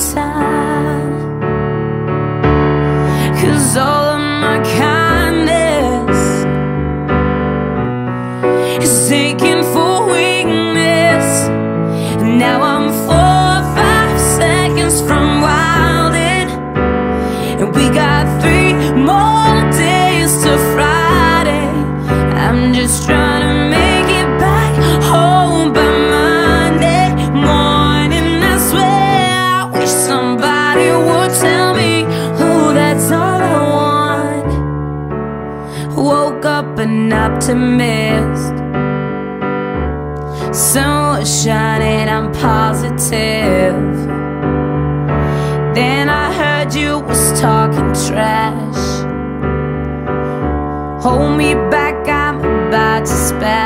time Cause all of my kindness Is taken for weakness. And now I'm four five seconds from wildin' And we got three more. Woke up an optimist. Sun was shining, I'm positive. Then I heard you was talking trash. Hold me back, I'm about to spaz.